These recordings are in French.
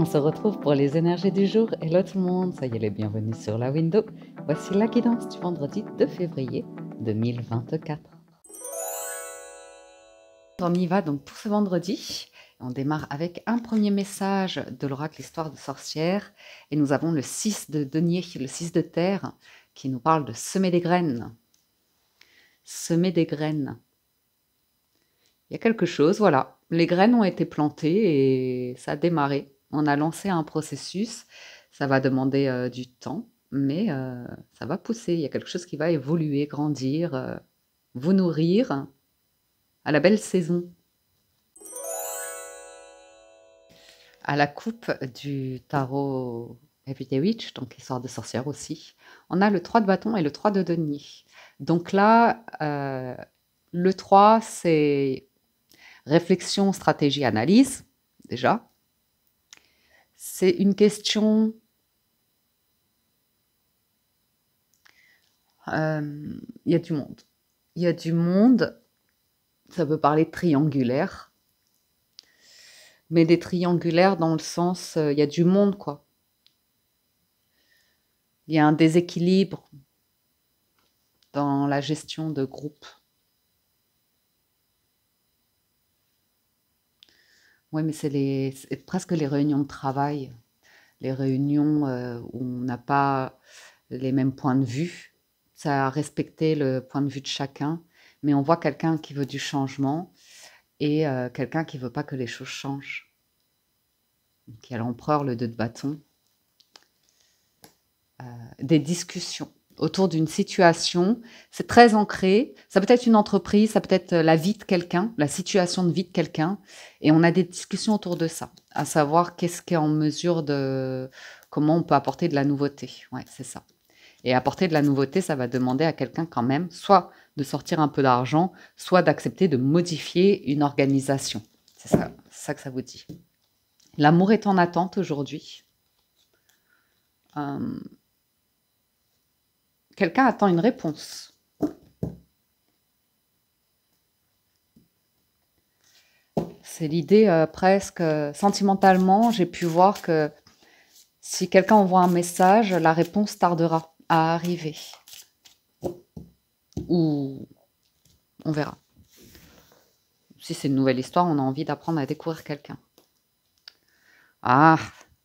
On se retrouve pour les énergies du jour. Hello tout le monde, soyez les bienvenus sur la window. Voici la guidance du vendredi 2 février 2024. On y va donc pour ce vendredi. On démarre avec un premier message de l'oracle Histoire de sorcière. Et nous avons le 6 de denier, le 6 de terre, qui nous parle de semer des graines. Semer des graines. Il y a quelque chose, voilà. Les graines ont été plantées et ça a démarré. On a lancé un processus. Ça va demander euh, du temps, mais euh, ça va pousser. Il y a quelque chose qui va évoluer, grandir, euh, vous nourrir à la belle saison. À la coupe du tarot Everyday Witch, donc histoire de sorcière aussi, on a le 3 de bâton et le 3 de denier. Donc là, le 3, c'est réflexion, stratégie, analyse, déjà. C'est une question euh, il y a du monde. Il y a du monde, ça peut parler triangulaire, mais des triangulaires dans le sens, euh, il y a du monde, quoi. Il y a un déséquilibre dans la gestion de groupe. Oui, mais c'est presque les réunions de travail, les réunions euh, où on n'a pas les mêmes points de vue. Ça a respecté le point de vue de chacun, mais on voit quelqu'un qui veut du changement et euh, quelqu'un qui veut pas que les choses changent. Qui a l'empereur, le deux de bâton. Euh, des discussions autour d'une situation. C'est très ancré. Ça peut être une entreprise, ça peut être la vie de quelqu'un, la situation de vie de quelqu'un. Et on a des discussions autour de ça, à savoir qu'est-ce qui est en mesure de... comment on peut apporter de la nouveauté. Ouais, c'est ça. Et apporter de la nouveauté, ça va demander à quelqu'un quand même, soit de sortir un peu d'argent, soit d'accepter de modifier une organisation. C'est ça, ça que ça vous dit. L'amour est en attente aujourd'hui. Euh, Quelqu'un attend une réponse. C'est l'idée euh, presque sentimentalement, j'ai pu voir que si quelqu'un envoie un message, la réponse tardera à arriver. Ou on verra. Si c'est une nouvelle histoire, on a envie d'apprendre à découvrir quelqu'un. Ah,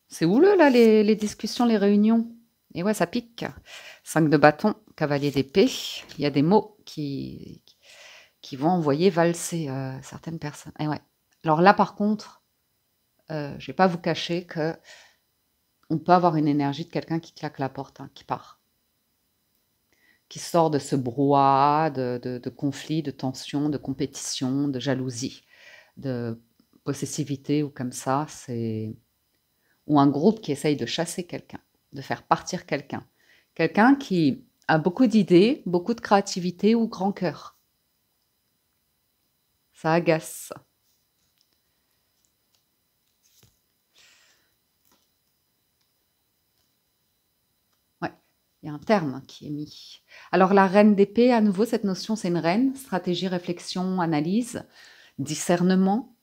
c'est houleux là les discussions, les réunions. Et ouais, ça pique. 5 de bâton, cavalier d'épée. Il y a des mots qui, vont envoyer valser euh, certaines personnes. Et ouais. Alors là, par contre, euh, je ne vais pas vous cacher que on peut avoir une énergie de quelqu'un qui claque la porte, hein, qui part. Qui sort de ce brouhaha de, de, de conflit, de tension, de compétition, de jalousie, de possessivité ou comme ça. C'est ou un groupe qui essaye de chasser quelqu'un de faire partir quelqu'un. Quelqu'un qui a beaucoup d'idées, beaucoup de créativité ou grand cœur. Ça agace. Ouais, il y a un terme qui est mis. Alors la reine d'épée, à nouveau, cette notion, c'est une reine. Stratégie, réflexion, analyse, discernement.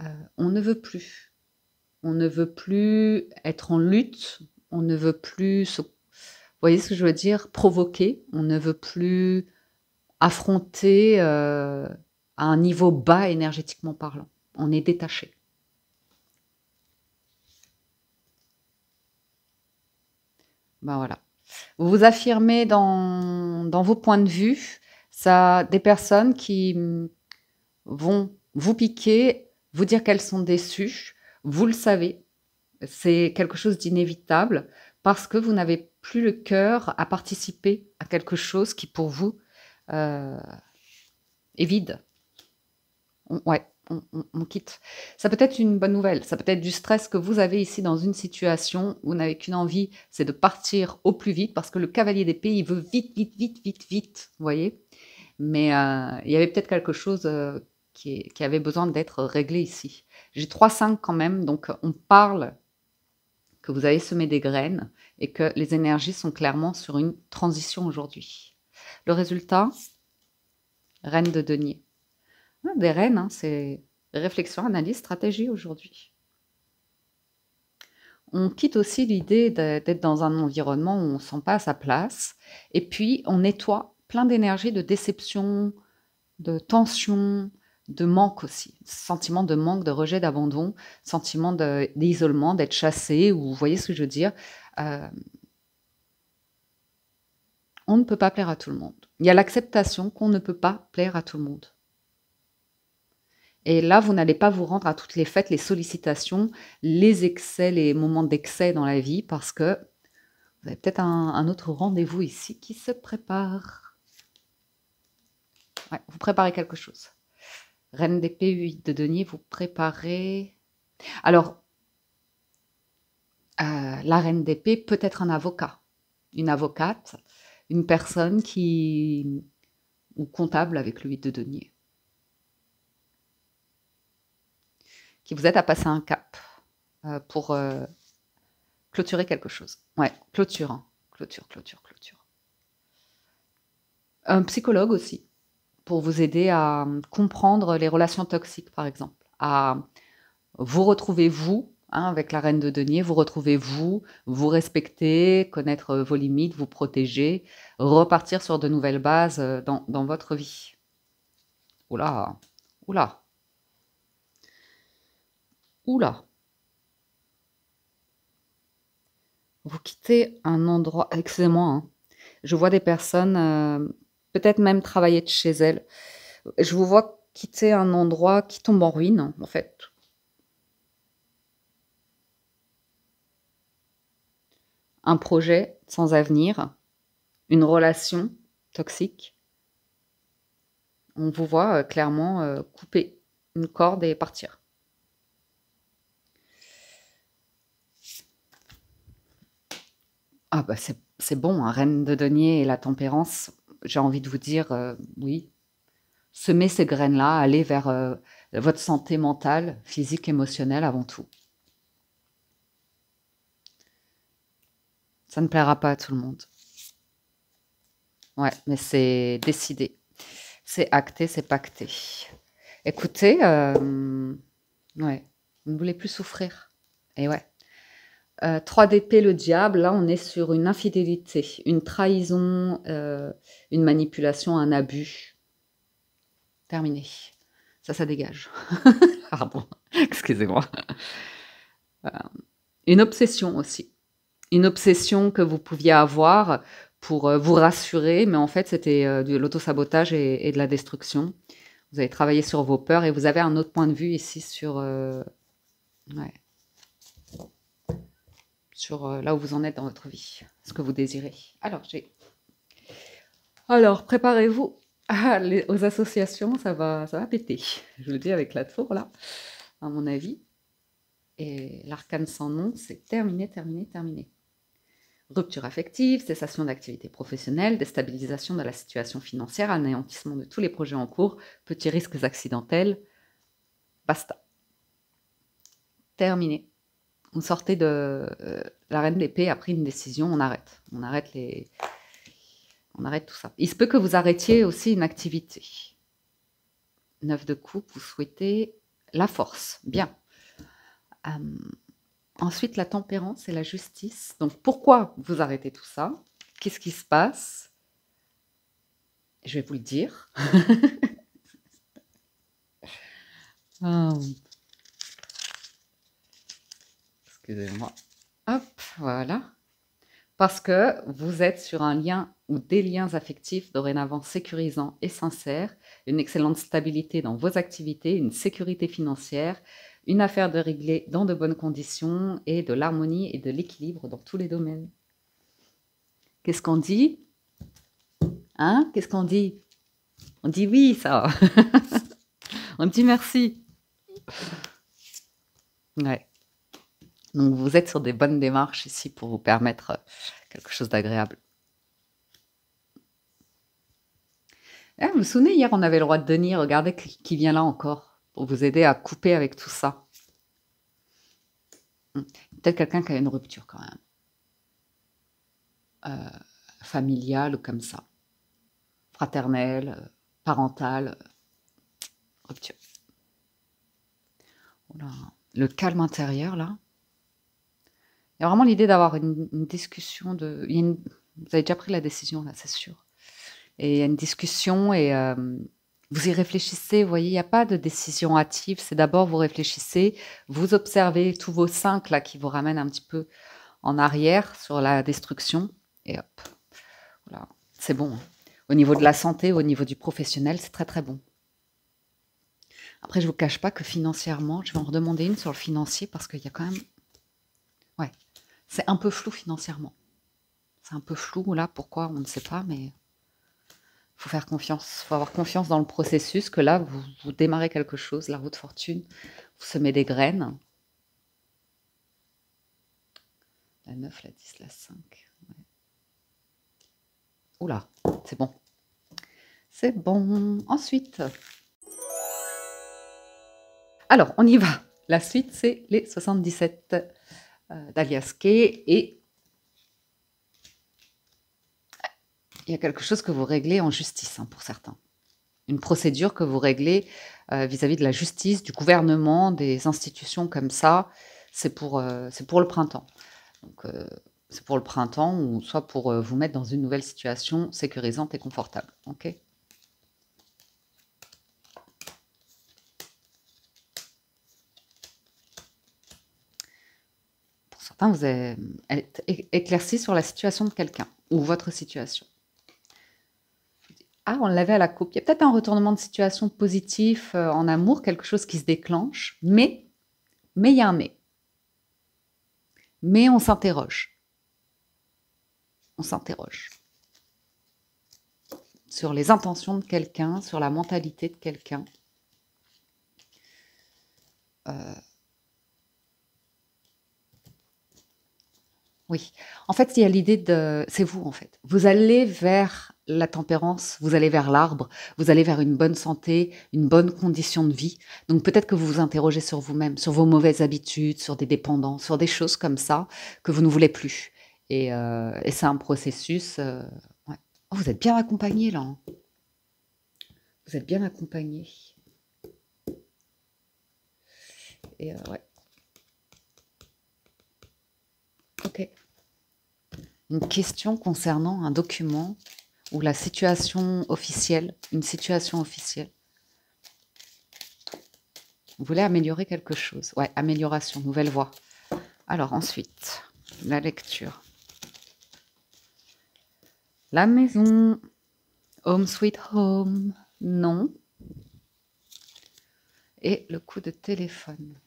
Euh, on ne veut plus. On ne veut plus être en lutte on ne veut plus, que je veux dire, provoquer, on ne veut plus affronter euh, à un niveau bas énergétiquement parlant. On est détaché. Ben voilà. Vous vous affirmez dans, vos points de vue. Ça, des personnes qui vont vous piquer, vous dire qu'elles sont déçues. Vous le savez, c'est quelque chose d'inévitable parce que vous n'avez plus le cœur à participer à quelque chose qui pour vous euh, est vide. ouais, on, quitte. Ça peut être une bonne nouvelle, ça peut être du stress que vous avez ici dans une situation où vous n'avez qu'une envie, c'est de partir au plus vite parce que le cavalier d'épée, il veut vite, vite, vite, vite, vite, vous voyez. Mais euh, il y avait peut-être quelque chose euh, qui, qui, avait besoin d'être réglé ici. J'ai 3-5 quand même, donc on parle que vous avez semé des graines et que les énergies sont clairement sur une transition aujourd'hui. Le résultat, reine de denier. Ah, des reines, hein, c'est réflexion, analyse, stratégie aujourd'hui. on quitte aussi l'idée d'être dans un environnement où on ne sent pas à sa place. Et puis, on nettoie plein d'énergie, de déception, de tension, de manque aussi. Sentiment de manque, de rejet, d'abandon, sentiment d'isolement, d'être chassé, ou vous voyez ce que je veux dire. Euh, on ne peut pas plaire à tout le monde. Il y a l'acceptation qu'on ne peut pas plaire à tout le monde. Et là, vous n'allez pas vous rendre à toutes les fêtes, les sollicitations, les excès, les moments d'excès dans la vie, parce que vous avez peut-être un, autre rendez-vous ici qui se prépare. vous préparez quelque chose. Reine d'épée, 8 de denier, vous préparez. Alors, euh, la reine d'épée peut être un avocat, une avocate, une personne qui. ou comptable avec le 8 de denier. qui vous aide à passer un cap euh, pour euh, clôturer quelque chose. Ouais, clôture, hein. clôture, clôture, clôture. Un psychologue aussi, pour vous aider à comprendre les relations toxiques, par exemple, à vous retrouver vous hein, avec la reine de denier, vous retrouvez vous, vous respecter, connaître vos limites, vous protéger, repartir sur de nouvelles bases euh, dans, dans votre vie. Oula, oula. Oula Vous quittez un endroit. Excusez-moi, hein. je vois des personnes, euh, peut-être même travailler de chez elles. Je vous vois quitter un endroit qui tombe en ruine, en fait. Un projet sans avenir, une relation toxique. On vous voit euh, clairement euh, couper une corde et partir. Ah bah c'est bon, un hein, reine de denier et la tempérance, j'ai envie de vous dire, euh, oui, semez ces graines-là, allez vers euh, votre santé mentale, physique, émotionnelle avant tout. Ça ne plaira pas à tout le monde. Ouais, mais c'est décidé. C'est acté, c'est pacté. Écoutez, euh, ouais, vous ne voulez plus souffrir. Et ouais. 3 euh, le diable, là on est sur une infidélité, une trahison, euh, une manipulation, un abus. Terminé. Ça, ça dégage. Pardon, excusez-moi. Euh, une obsession aussi. Une obsession que vous pouviez avoir pour vous rassurer, mais en fait c'était de l'autosabotage et, et, de la destruction. Vous avez travaillé sur vos peurs et vous avez un autre point de vue ici sur... Ouais sur euh, là où vous en êtes dans votre vie, ce que vous désirez. Alors, j'ai. Alors, préparez-vous aux associations, ça va, ça va péter. Je le dis avec la tour là, à mon avis. Et l'arcane sans nom, c'est terminé, terminé, terminé. Rupture affective, cessation d'activité professionnelle, déstabilisation de la situation financière, anéantissement de tous les projets en cours, petits risques accidentels. Basta. Terminé on sortait de euh, la reine d'épée a pris une décision, on arrête, on arrête les, on arrête tout ça. Il se peut que vous arrêtiez aussi une activité. Neuf de coupe, vous souhaitez la force, bien. Euh, ensuite, la tempérance et la justice. Donc, pourquoi vous arrêtez tout ça? Qu'est-ce qui se passe? Je vais vous le dire. Ah. Excusez-moi. Hop, voilà. Parce que vous êtes sur un lien ou des liens affectifs dorénavant sécurisants et sincères, une excellente stabilité dans vos activités, une sécurité financière, une affaire de régler dans de bonnes conditions et de l'harmonie et de l'équilibre dans tous les domaines. Qu'est-ce qu'on dit? Hein? Qu'est-ce qu'on dit? On dit oui, ça. On dit merci. Ouais. Donc vous êtes sur des bonnes démarches ici pour vous permettre euh, quelque chose d'agréable. Ah, vous vous souvenez, hier on avait le roi de Denis, regardez qui vient là encore, pour vous aider à couper avec tout ça. Hmm. Peut-être quelqu'un qui a une rupture quand même. Euh, familiale ou comme ça. Fraternelle, euh, parentale, rupture. Le calme intérieur là. Y vraiment l'idée d'avoir une, discussion de. vous avez déjà pris la décision là, c'est sûr. Et il y a une discussion et euh, vous y réfléchissez. Vous voyez, il n'y a pas de décision hâtive. C'est d'abord vous réfléchissez, vous observez tous vos cinq là qui vous ramènent un petit peu en arrière sur la destruction et hop, voilà, c'est bon. Hein. Au niveau de la santé, au niveau du professionnel, c'est très très bon. Après, je ne vous cache pas que financièrement, je vais en redemander une sur le financier parce qu'il y a quand même. C'est un peu flou financièrement. C'est un peu flou là, pourquoi on ne sait pas, mais il faut faire confiance. Faut avoir confiance dans le processus que là, vous, vous démarrez quelque chose, la route fortune, vous semez des graines. La 9, la 10, la 5. Oula, c'est bon. C'est bon. Ensuite. Alors, on y va. La suite, c'est les 77 euh, d'Alias et il y a quelque chose que vous réglez en justice hein, pour certains. Une procédure que vous réglez euh, vis-à-vis de la justice, du gouvernement, des institutions comme ça. C'est pour, euh, pour le printemps. Donc, c'est pour le printemps ou soit pour vous mettre dans une nouvelle situation sécurisante et confortable. Ok? Vous êtes éclairci sur la situation de quelqu'un ou votre situation. Ah, on l'avait à la coupe. Il y a peut-être un retournement de situation positif euh, en amour, quelque chose qui se déclenche, mais, mais il y a un mais. Mais on s'interroge on s'interroge sur les intentions de quelqu'un, sur la mentalité de quelqu'un. Euh, oui, en fait, il y a l'idée de... C'est vous, en fait. Vous allez vers la tempérance, vous allez vers l'arbre, vous allez vers une bonne santé, une bonne condition de vie. Donc peut-être que vous vous interrogez sur vous-même, sur vos mauvaises habitudes, sur des dépendances, sur des choses comme ça que vous ne voulez plus. Euh, et, c'est un processus. Euh, oh, vous êtes bien accompagné là. Hein. Vous êtes bien accompagné. Et euh, ouais. Ok. Une question concernant un document ou la situation officielle, une situation officielle. Vous voulez améliorer quelque chose? Ouais, amélioration, nouvelle voie. Alors ensuite, la lecture. La maison. Home sweet home. Non. Et le coup de téléphone.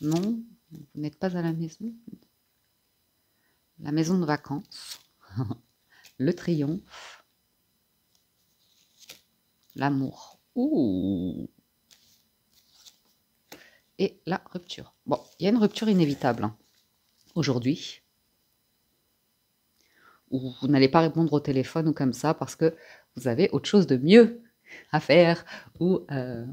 Non, vous n'êtes pas à la maison. La maison de vacances. le triomphe. L'amour. Ouh. Et la rupture. Bon, il y a une rupture inévitable. Hein aujourd'hui, ou vous n'allez pas répondre au téléphone ou comme ça parce que vous avez autre chose de mieux à faire, ou euh,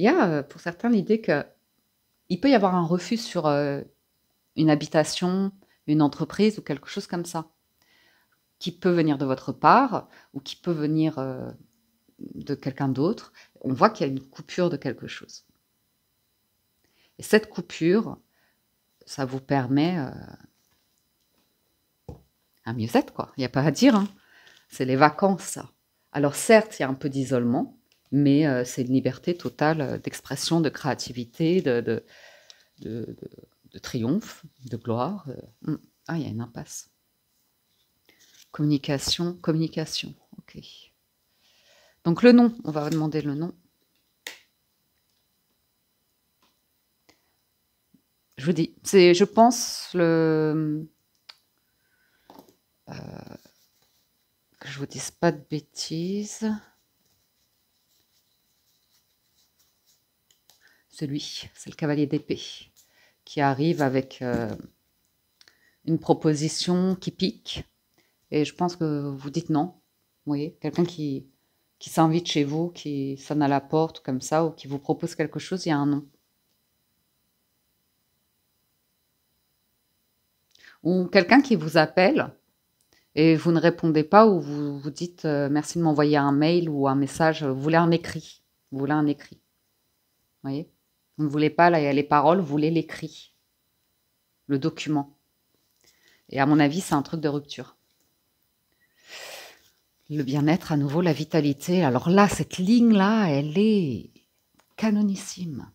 il y a euh, pour certains l'idée que il peut y avoir un refus sur euh, une habitation, une entreprise ou quelque chose comme ça, qui peut venir de votre part ou qui peut venir de quelqu'un d'autre. On voit qu'il y a une coupure de quelque chose. Et cette coupure, ça vous permet euh, un mieux-être, quoi. Il n'y a pas à dire. Hein. C'est les vacances. Alors certes, il y a un peu d'isolement, mais euh, c'est une liberté totale euh, d'expression, de créativité, de, triomphe, de gloire. Hum. Ah, il y a une impasse. Communication, communication. Ok. Donc le nom, on va demander le nom. Je vous dis, c'est, je pense, le. Euh, que je vous dise pas de bêtises. Celui, c'est le cavalier d'épée, qui arrive avec euh, une proposition qui pique. Et je pense que vous dites non. Vous voyez, quelqu'un qui, qui s'invite chez vous, qui sonne à la porte comme ça, ou qui vous propose quelque chose, il y a un non. ou quelqu'un qui vous appelle et vous ne répondez pas ou vous vous dites euh, merci de m'envoyer un mail ou un message, vous voulez un écrit, vous voulez un écrit. Vous voyez Vous ne voulez pas les paroles, vous voulez l'écrit, le document. Et à mon avis, c'est un truc de rupture. Le bien-être, à nouveau, la vitalité. Alors là, cette ligne-là, elle est canonissime.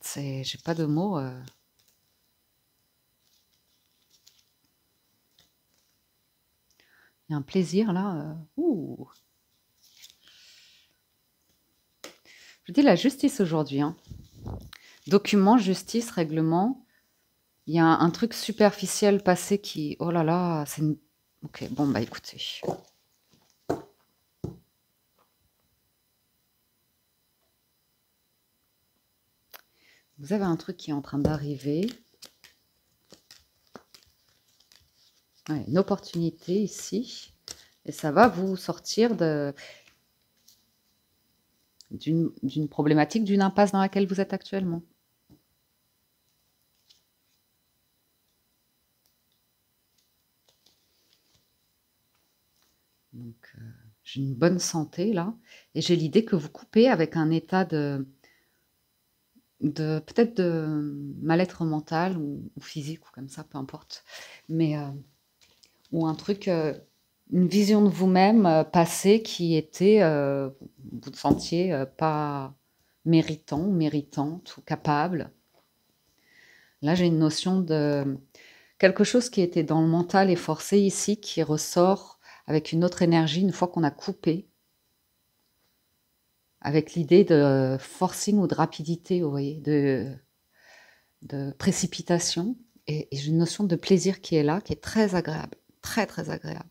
C'est, j'ai pas de mots. euh. Il y a un plaisir là. euh. Je dis la justice aujourd'hui. hein. Document, justice, règlement. Il y a un, truc superficiel passé qui. Oh là là, c'est une. Ok, bon, bah écoutez. Vous avez un truc qui est en train d'arriver. Une opportunité ici. Et ça va vous sortir de d'une problématique, d'une impasse dans laquelle vous êtes actuellement. Donc, euh, j'ai une bonne santé là. Et j'ai l'idée que vous coupez avec un état de, de peut-être de mal-être mental ou, ou physique ou comme ça, peu importe. Mais euh, ou un truc, euh, une vision de vous-même euh, passée qui était, euh, vous ne sentiez euh, pas méritant, ou méritante ou capable. Là, j'ai une notion de quelque chose qui était dans le mental et forcé ici, qui ressort avec une autre énergie une fois qu'on a coupé, avec l'idée de forcing ou de rapidité, vous voyez, de, précipitation. Et j'ai une notion de plaisir qui est là, qui est très agréable, très très agréable.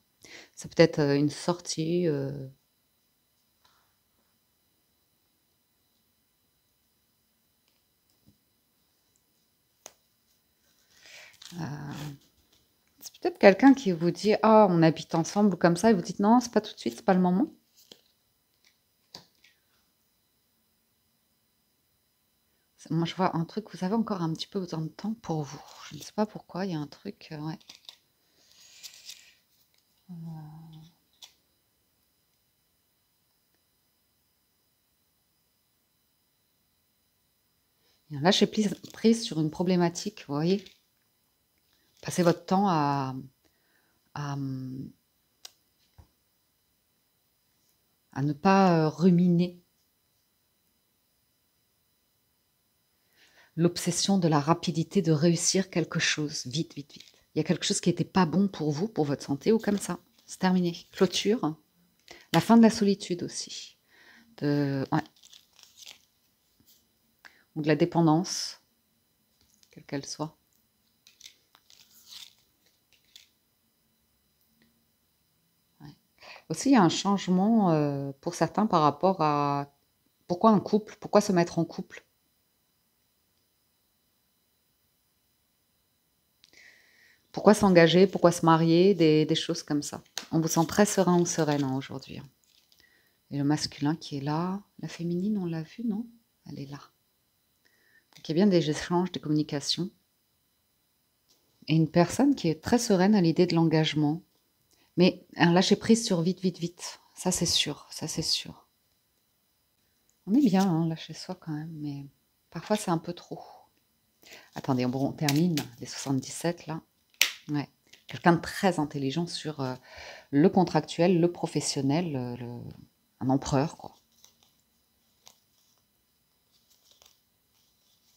C'est peut-être euh, une sortie. euh, euh, c'est peut-être quelqu'un qui vous dit Ah, on habite ensemble ou comme ça, et vous dites Non, c'est pas tout de suite, c'est pas le moment. Moi, je vois un truc, vous avez encore un petit peu besoin de temps pour vous. Je ne sais pas pourquoi, il y a un truc. ouais. A un lâcher prise sur une problématique, vous voyez. Passez votre temps à ne pas euh, ruminer l'obsession de la rapidité de réussir quelque chose vite, vite, vite. Il y a quelque chose qui n'était pas bon pour vous, pour votre santé, ou comme ça. C'est terminé. Clôture. La fin de la solitude aussi. Ou de la dépendance, quelle qu'elle soit. Aussi, il y a un changement euh, pour certains par rapport à pourquoi un couple, pourquoi se mettre en couple? Pourquoi s'engager, pourquoi se marier, des, choses comme ça. On vous sent très serein ou sereine hein, aujourd'hui. hein. Et le masculin qui est là, la féminine, on l'a vu, non? Elle est là. Il y a bien des échanges, des communications. Et une personne qui est très sereine à l'idée de l'engagement. Mais un lâcher prise sur vite, vite, vite. Ça c'est sûr, ça c'est sûr. On est bien, hein, lâcher soi quand même, mais parfois c'est un peu trop. Attendez, on termine les 77 là. Ouais. Quelqu'un de très intelligent sur euh, le contractuel, le professionnel, euh, un empereur, quoi.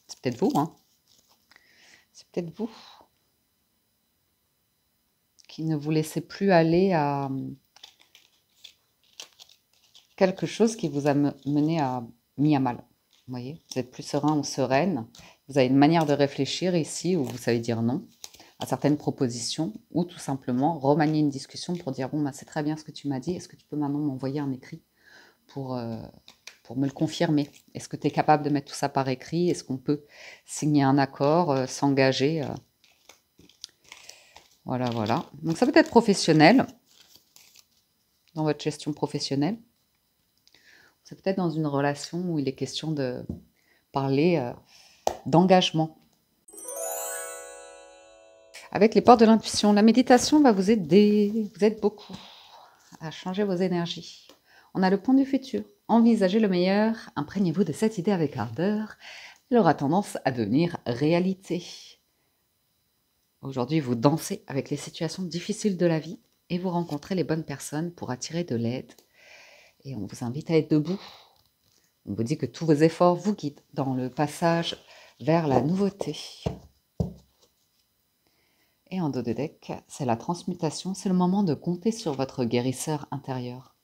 C'est peut-être vous, hein. C'est peut-être vous qui ne vous laissez plus aller à hum, quelque chose qui vous a me- mené à mis à mal. Vous voyez, vous êtes plus serein ou sereine. Vous avez une manière de réfléchir ici où vous savez dire non à certaines propositions ou tout simplement remanier une discussion pour dire bon bah, c'est très bien ce que tu m'as dit, est-ce que tu peux maintenant m'envoyer un écrit pour, euh, pour me le confirmer? Est-ce que tu es capable de mettre tout ça par écrit? Est-ce qu'on peut signer un accord, euh, s'engager euh? Voilà, voilà. Donc ça peut être professionnel, dans votre gestion professionnelle. C'est peut-être dans une relation où il est question de parler d'engagement. Avec les portes de l'intuition. La méditation va vous aider, vous aide beaucoup à changer vos énergies. On a le point du futur. Envisagez le meilleur, imprégnez-vous de cette idée avec ardeur. Elle aura tendance à devenir réalité. Aujourd'hui, vous dansez avec les situations difficiles de la vie et vous rencontrez les bonnes personnes pour attirer de l'aide. Et on vous invite à être debout. On vous dit que tous vos efforts vous guident dans le passage vers la nouveauté. Et en dos de deck, c'est la transmutation, c'est le moment de compter sur votre guérisseur intérieur.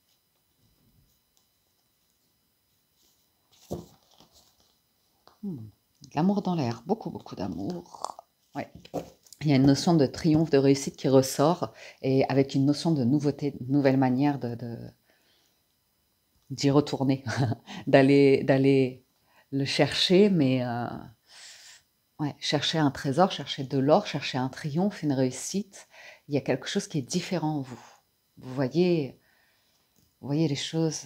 Hmm, l'amour dans l'air, beaucoup, beaucoup d'amour. Ouais. Il y a une notion de triomphe, de réussite qui ressort, et avec une notion de nouveauté, de nouvelle manière de, d'y retourner, d'aller, d'aller le chercher, mais euh, Ouais, chercher un trésor, chercher de l'or, chercher un triomphe, une réussite. Il y a quelque chose qui est différent en vous. Vous voyez, voyez les choses,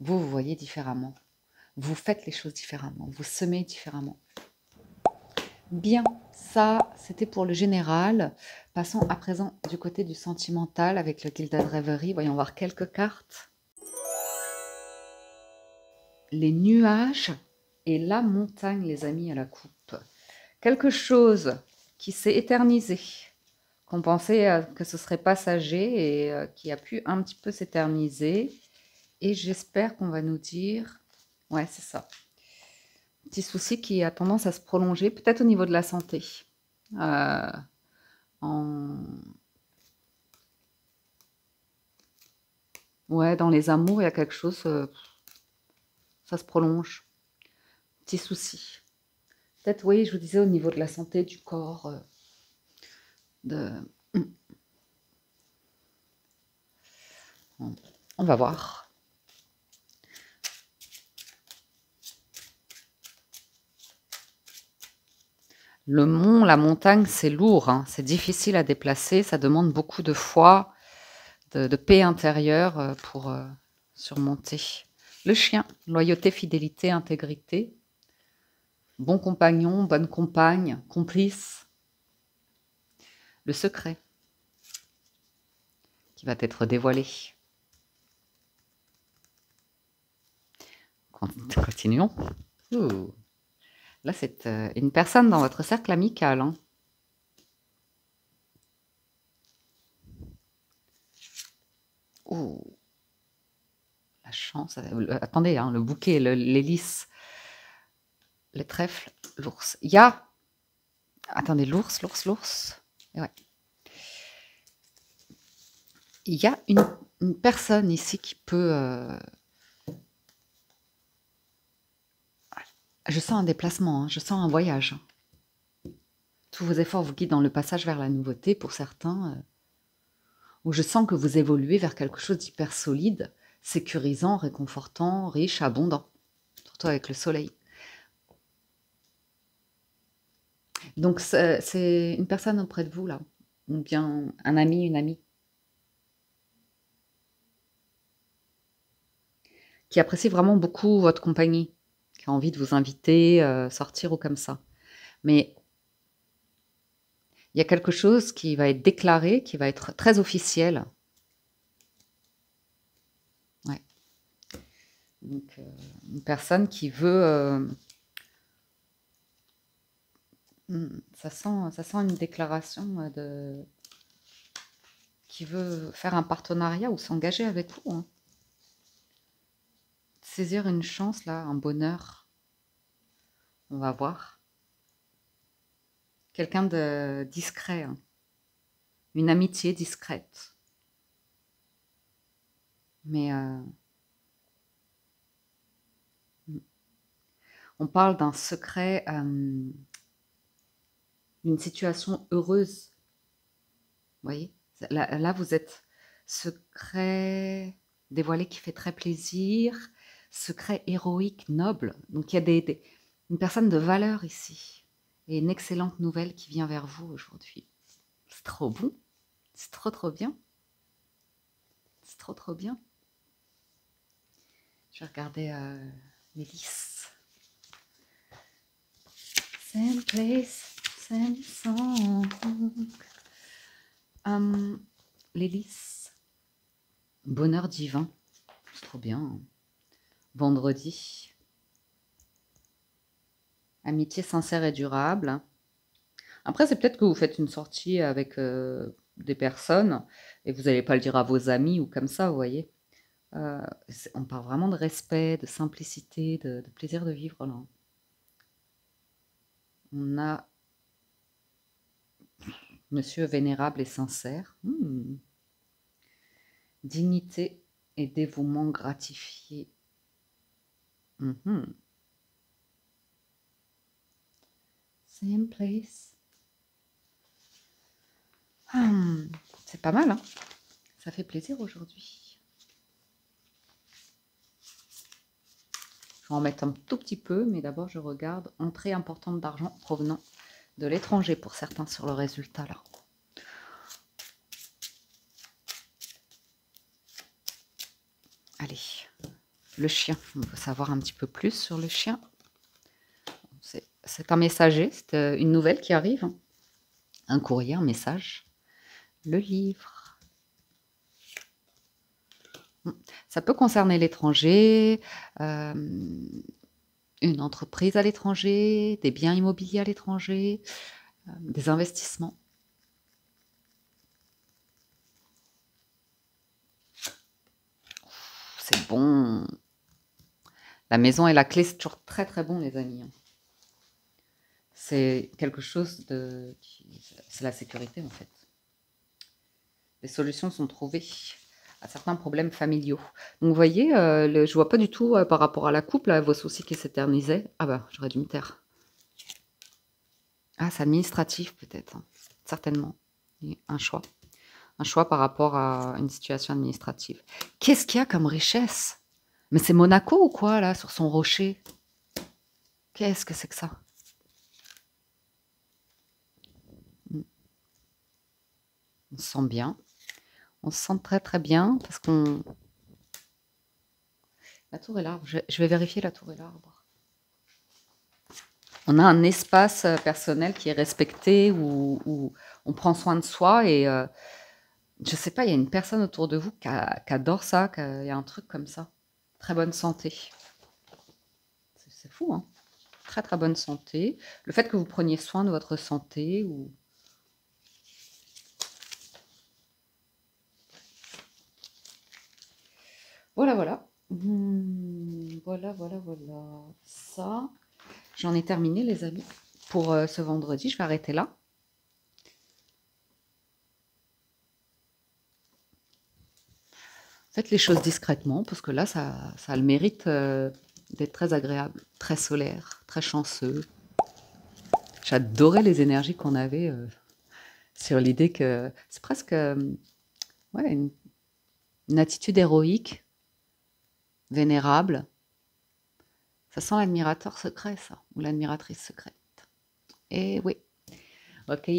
vous, vous voyez différemment. Vous faites les choses différemment, vous semez différemment. Bien, ça, c'était pour le général. Passons à présent du côté du sentimental avec le Gilded Reverie. Voyons voir quelques cartes. Les nuages et la montagne, les amis, à la coupe quelque chose qui s'est éternisé, qu'on pensait euh, que ce serait passager et euh, qui a pu un petit peu s'éterniser. Et j'espère qu'on va nous dire, ouais, c'est ça. Petit souci qui a tendance à se prolonger, peut-être au niveau de la santé. Euh, ouais, dans les amours, il y a quelque chose, ça se prolonge. Petit souci. Peut-être, oui, je vous disais au niveau de la santé du corps, euh, de... On va voir. Le mont, la montagne, c'est lourd, hein. c'est difficile à déplacer, ça demande beaucoup de foi, de, paix intérieure euh, pour euh, surmonter. Le chien, loyauté, fidélité, intégrité bon compagnon, bonne compagne, complice. Le secret qui va être dévoilé. Continuons. Là, c'est euh, une personne dans votre cercle amical. Hein. La chance. Euh, attendez, hein, le bouquet, l'hélice le trèfle, l'ours. Il y a... Attendez, l'ours, l'ours, l'ours. Ouais. Il y a une, personne ici qui peut... Euh, je sens un déplacement, hein. je sens un voyage. Tous vos efforts vous guident dans le passage vers la nouveauté pour certains. Euh, où je sens que vous évoluez vers quelque chose d'hyper solide, sécurisant, réconfortant, riche, abondant. Surtout avec le soleil. Donc, c'est une personne auprès de vous, là, ou bien un ami, une amie, qui apprécie vraiment beaucoup votre compagnie, qui a envie de vous inviter, euh, sortir ou comme ça. Mais il y a quelque chose qui va être déclaré, qui va être très officiel. Ouais. Donc, euh, une personne qui veut euh, ça sent, ça sent une déclaration de qui veut faire un partenariat ou s'engager avec vous. Hein. Saisir une chance, là, un bonheur. On va voir. Quelqu'un de discret. Hein. Une amitié discrète. Mais euh, mm. on parle d'un secret. Euh, d'une situation heureuse. Vous voyez là, vous êtes secret dévoilé qui fait très plaisir, secret héroïque, noble. Donc il y a une personne de valeur ici. Et une excellente nouvelle qui vient vers vous aujourd'hui. C'est trop bon. C'est trop trop bien. C'est trop trop bien. Je vais regarder euh, Same place, song. Hum. Bonheur divin. Trop bien. Vendredi. Amitié sincère et durable. Après, c'est peut-être que vous faites une sortie avec euh, des personnes et vous n'allez pas le dire à vos amis ou comme ça, vous voyez. Euh, on parle vraiment de respect, de simplicité, de, plaisir de vivre là. On a Monsieur vénérable et sincère. Hmm. Dignité et dévouement gratifié. Same place. Hmm. C'est pas mal, hein Ça fait plaisir aujourd'hui. Je vais en mettre un tout petit peu, mais d'abord je regarde entrée importante d'argent provenant de l'étranger pour certains sur le résultat là. Allez, le chien. On veut savoir un petit peu plus sur le chien. C'est un messager, c'est euh, une nouvelle qui arrive. Un courrier, un message. Le livre. Ça peut concerner l'étranger, euh, une entreprise à l'étranger, des biens immobiliers à l'étranger, euh, des investissements. C'est bon. La maison et la clé, c'est toujours très très bon, les amis. Hein. C'est quelque chose de... C'est la sécurité, en fait. Les solutions sont trouvées à certains problèmes familiaux. Donc vous voyez, euh, le, je vois pas du tout euh, par rapport à la couple, vos soucis qui s'éternisaient. Ah bah, j'aurais dû me taire. Ah, c'est administratif peut-être, hein. certainement. Un choix. Un choix par rapport à une situation administrative. Qu'est-ce qu'il y a comme richesse? Mais c'est Monaco ou quoi, là, sur son rocher? Qu'est-ce que c'est que ça? Hmm. On se sent bien. On se sent très très bien parce qu'on... La tour et l'arbre, je, vais vérifier la tour et l'arbre. On a un espace euh, personnel qui est respecté, où, on prend soin de soi et je euh, je sais pas, il y a une personne autour de vous qui, adore ça, il y a un truc comme ça. Très bonne santé. C'est fou, hein Très très bonne santé. Le fait que vous preniez soin de votre santé ou Voilà, voilà. Hmm, voilà, voilà, voilà. Ça, j'en ai terminé, les amis, pour euh, ce vendredi. Je vais arrêter là. Faites les choses discrètement, parce que là, ça, ça a le mérite euh, d'être très agréable, très solaire, très chanceux. J'adorais les énergies qu'on avait euh, sur l'idée que c'est presque ouais, une attitude héroïque vénérable. Ça sent l'admirateur secret, ça, ou l'admiratrice secrète. Et eh oui. Ok.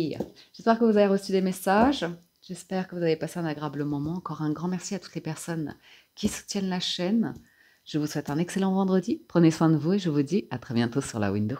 J'espère que vous avez reçu des messages. J'espère que vous avez passé un agréable moment. Encore un grand merci à toutes les personnes qui soutiennent la chaîne. Je vous souhaite un excellent vendredi. Prenez soin de vous et je vous dis à très bientôt sur la window.